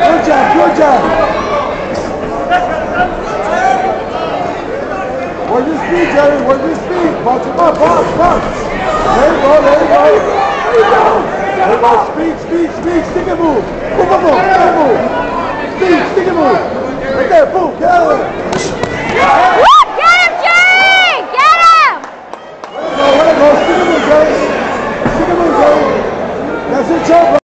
Good job, good job. Work your speed, Jerry. Work your speed. Bounce him up, bounce, bounce. There you go, there you go. There you go. There you go. Speed, speed, speed. Stick and move. Boom, boom, boom. Stick and move. Speed, stick and move. Right there, boom. Get out of there. Woo! Get him, Jerry! Get him! Let it go, let it go. Stick and move, Jerry. Stick and move, Jerry. That's it, Joe.